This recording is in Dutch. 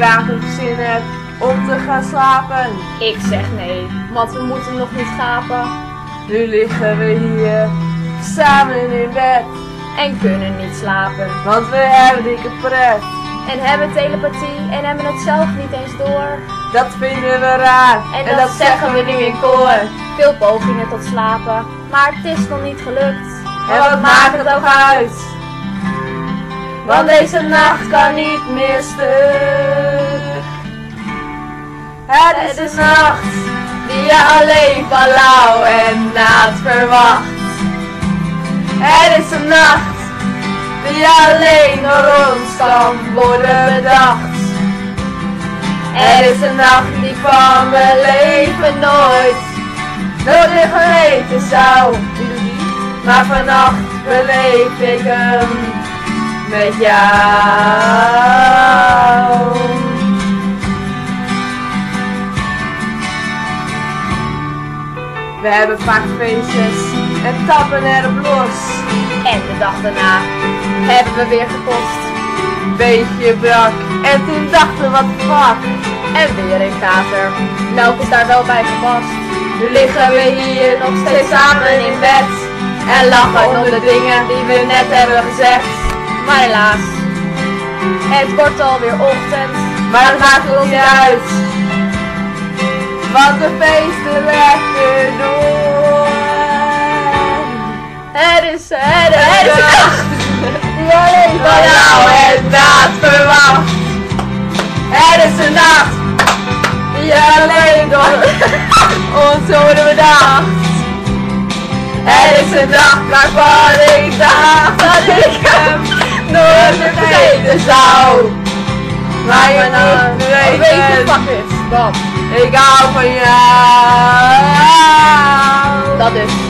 je zin hebt om te gaan slapen. Ik zeg nee, want we moeten nog niet gapen. Nu liggen we hier samen in bed, En kunnen niet slapen. want we hebben dikke pret. En hebben telepathie en hebben het zelf niet eens door. Dat vinden we raar En, dat, zeggen we nu in koor. Veel pogingen tot slapen, maar het is nog niet gelukt. En wat maakt het ook uit? Want deze nacht kan niet meer stuk. Het is een nacht die je alleen van lauw en naad verwacht. Het is een nacht die alleen door ons kan worden bedacht. Het is een nacht die van mijn leven nooit, nooit meer vergeten zou. Maar vannacht beleef ik hem met jou. We hebben vaak feestjes en tappen erop los. En de dag daarna hebben we weer gekost. Beetje brak en toen dachten we wat fuck. En weer een kater. Melk is daar wel bij gepast. Nu liggen we hier nog steeds samen in bed. En lachen om de dingen die we net hebben gezegd. Maar helaas, het wordt alweer ochtend. Maar dat maakt ons niet uit. Want de feesten werken door. Het is, het is, Het is een nacht die alleen van jou en naad verwacht. Het is een nacht die alleen door ons worden bedacht. Het is een nacht waarvan ik dacht nooit meer vergeten zou. Maar je moet Weet je weten, fuck is? Ik hou van jou. Dat is.